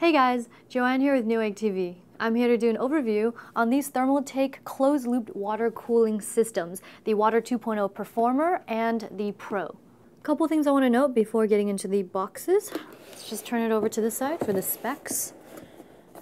Hey guys, Joanne here with Newegg TV. I'm here to do an overview on these Thermaltake closed-loop water cooling systems, the Water 2.0 Performer and the Pro. A couple things I want to note before getting into the boxes. Let's just turn it over to this side for the specs.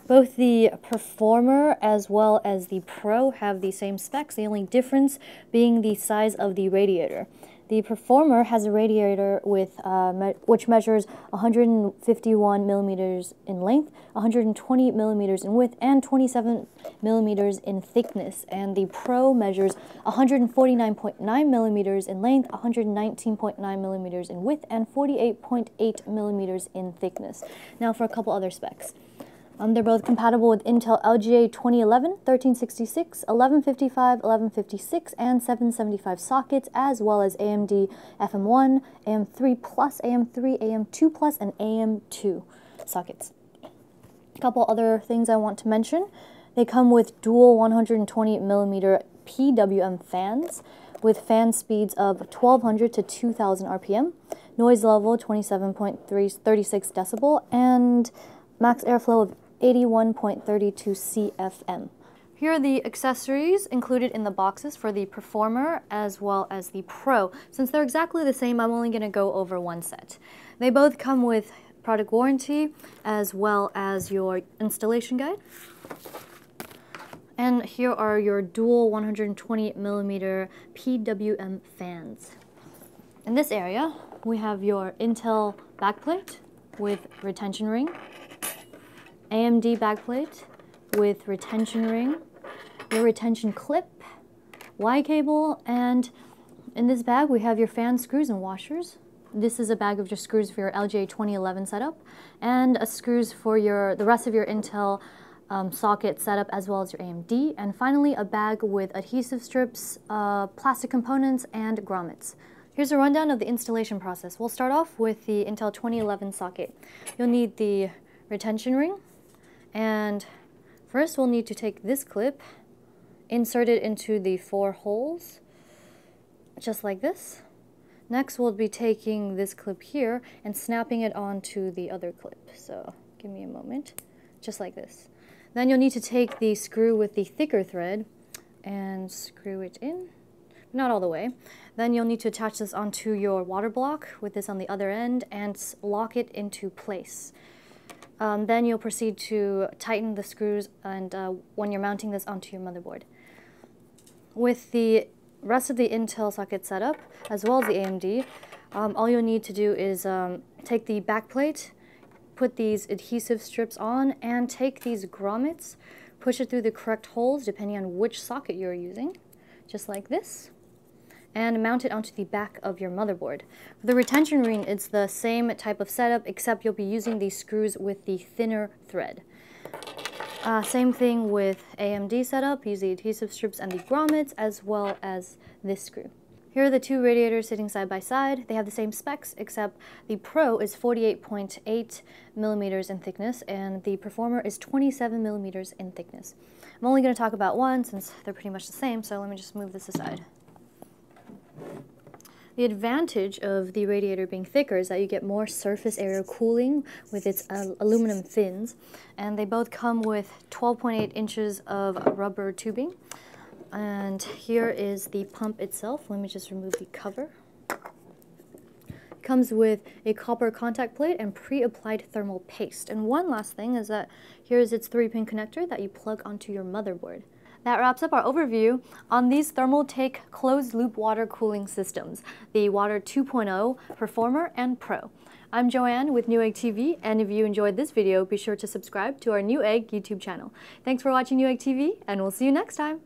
Both the Performer as well as the Pro have the same specs, the only difference being the size of the radiator. The Performer has a radiator with uh, me which measures 151 millimeters in length, 120 millimeters in width, and 27 millimeters in thickness. And the Pro measures 149.9 millimeters in length, 119.9 millimeters in width, and 48.8 millimeters in thickness. Now for a couple other specs. Um, they're both compatible with Intel LGA 2011, 1366, 1155, 1156, and 775 sockets, as well as AMD FM1, AM3 Plus, AM3, AM2 Plus, and AM2 sockets. A couple other things I want to mention. They come with dual 120 millimeter PWM fans with fan speeds of 1200 to 2000 RPM, noise level 27.36 decibel, and max airflow of 81.32 CFM. Here are the accessories included in the boxes for the Performer as well as the Pro. Since they're exactly the same, I'm only going to go over one set. They both come with product warranty as well as your installation guide. And here are your dual 120 millimeter PWM fans. In this area, we have your Intel backplate with retention ring, AMD backplate with retention ring, your retention clip, Y cable, and in this bag we have your fan screws and washers. This is a bag of just screws for your LGA 2011 setup, and a screws for your the rest of your Intel um, socket setup as well as your AMD, and finally a bag with adhesive strips, uh, plastic components, and grommets. Here's a rundown of the installation process. We'll start off with the Intel 2011 socket. You'll need the retention ring, and first we'll need to take this clip, insert it into the four holes, just like this. Next we'll be taking this clip here and snapping it onto the other clip. So give me a moment, just like this. Then you'll need to take the screw with the thicker thread and screw it in, not all the way. Then you'll need to attach this onto your water block with this on the other end and lock it into place. Um, then you'll proceed to tighten the screws and uh, when you're mounting this onto your motherboard. With the rest of the Intel socket setup, as well as the AMD, um, all you'll need to do is um, take the backplate, put these adhesive strips on, and take these grommets, push it through the correct holes depending on which socket you're using, just like this and mount it onto the back of your motherboard. For the retention ring, it's the same type of setup, except you'll be using these screws with the thinner thread. Uh, same thing with AMD setup, use the adhesive strips and the grommets, as well as this screw. Here are the two radiators sitting side by side. They have the same specs, except the Pro is 48.8 millimeters in thickness, and the Performer is 27 millimeters in thickness. I'm only going to talk about one since they're pretty much the same, so let me just move this aside. The advantage of the radiator being thicker is that you get more surface area cooling with its uh, aluminum fins, and they both come with 12.8 inches of rubber tubing. And here is the pump itself. Let me just remove the cover. It comes with a copper contact plate and pre-applied thermal paste. And one last thing is that here is its three-pin connector that you plug onto your motherboard. That wraps up our overview on these Thermaltake closed-loop water cooling systems, the Water 2.0, Performer, and Pro. I'm Joanne with Newegg TV, and if you enjoyed this video, be sure to subscribe to our Newegg YouTube channel. Thanks for watching Newegg TV, and we'll see you next time.